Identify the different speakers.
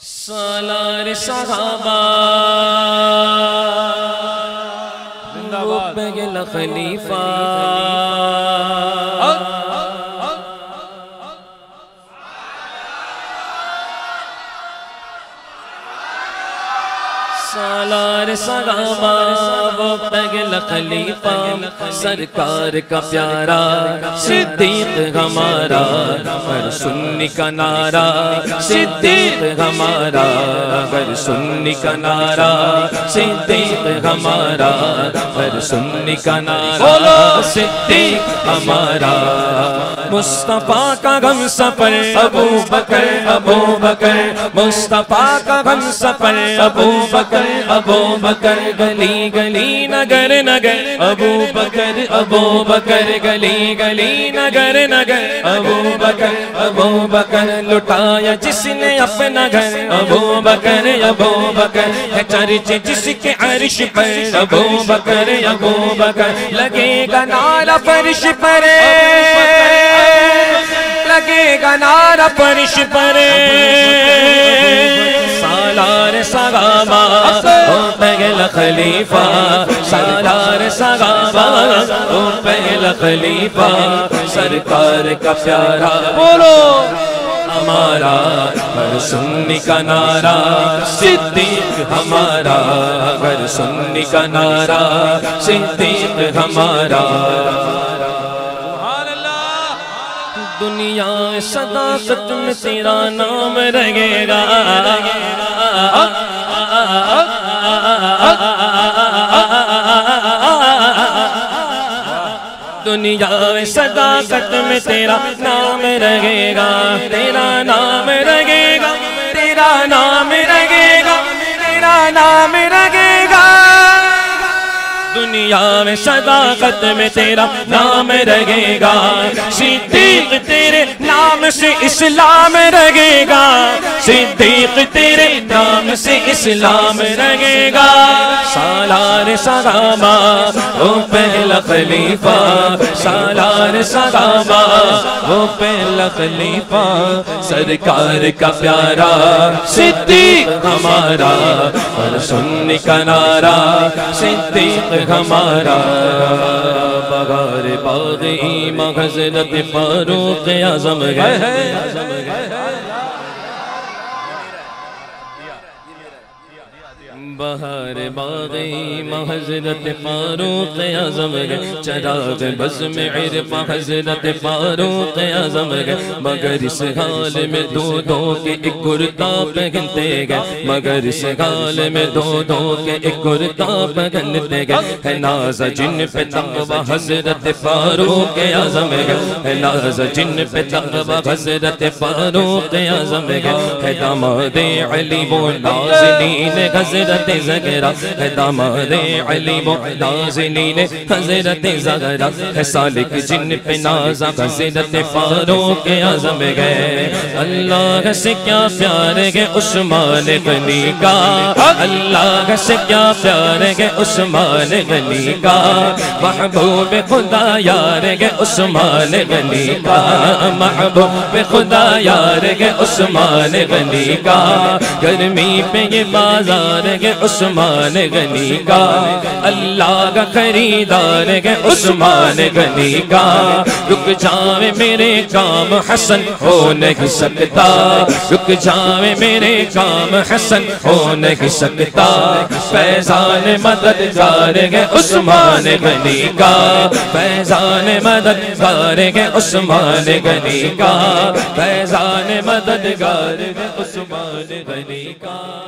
Speaker 1: سالار صحابہ
Speaker 2: زندہ باد.
Speaker 1: خلیفہ سالار صحابہ وہ پگل خلیفہ سرکار کا پیارا، صدیق ہمارا پر سنی کا نعرہ، صدیق ہمارا پر سنی کا نعرہ، صدیق ہمارا پر سنی کا نعرہ، صدیق ہمارا۔ مصطفیٰ کا غم سفر، ابو بکر ابو بکر۔ مصطفیٰ کا غم سفر، ابو بکر ابو بکر۔ گلی گلی، نگر نگر۔ ابو بکر ابو بکر۔ گلی گلی، نگر نگر۔ ابو بکر ابو بکر۔ لٹایا جس نے اپنا گھر۔ ابو بکر ابو بکر۔ ہے چرچ جس کے عرش پر۔ ابو بکر ابو بکر۔ لگے گا نارا فرش پر۔ لگے گا نارا فرش پر۔ سالار سگاما پہل خلیفہ۔ سالار سگاما پہل خلیفہ۔ سرکار کا پیارا بولو۔ ہمارا گھر سنی کا نعرہ۔ صدیق ہمارا گھر سنی کا نعرہ۔ صدیق ہمارا۔ دنیا صداقت میں تیرا نام رہے گا۔ دنیا صداقت میں تیرا نام رہے گا۔ تیرا نام رہے گا۔ تیرا نام رہے گا۔ تیرا نام رہے گا۔ دنیا میں صداقت میں تیرا نام رہے گا۔ صدیق تیرے نام سے اسلام رہے گا۔ صدیق تیرے نام سے اسلام رہے گا۔ سالار سگاما وہ پہلا خلیفہ۔ سالار سگاما وہ پہلا خلیفہ۔ سرکار کا پیارا، صدیق ہمارا۔ پر سننے کا نعرہ، صدیق ہمارا۔ بغار باغی مغزرت فاروق اعظم گئے۔ بہار باغی حضرت فاروق اعظم گئے چراغ بز میں عرف حضرت فاروق اعظم گئے مگر اس حال میں دو دو کے ایک کرتا پہنتے گئے مگر اس حال میں دو دو کے ایک کرتا پہنتے گئے ہے ناز جن پہ تقوی حضرت فاروق اعظم گئے ہے ناز جن پہ تقوی حضرت فاروق اعظم گئے ہے داماد علی وہ نازنین حضرت زغرا ہے داماد، علی وہ حضرت زغرا ہے سالک جن پہ نازا، حضرت فاروق اعظم گئے۔ اللہ سے کیا پیار ہے عثمان غنی کا؟ اللہ سے کیا پیار ہے عثمان غنی کا؟ محبوب خدا یار ہے عثمان غنی کا۔ محبوب خدا یار ہے عثمان غنی کا۔ گرمی پہ یہ بازار ہے عثمان غنی کا۔ اللہ کا خریدار ہے عثمان غنی کا۔ رک جاوے میرے کام حسن ہو نہیں سکتا۔ رک جاوے میرے کام حسن ہو نہیں سکتا۔ فیضان مددگار ہے عثمان غنی کا۔ فیضان مددگار ہے عثمان غنی کا۔ فیضان مددگار ہے عثمان غنی کا۔